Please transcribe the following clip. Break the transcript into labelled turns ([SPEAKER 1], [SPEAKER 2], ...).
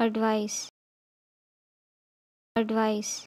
[SPEAKER 1] advice. Advice.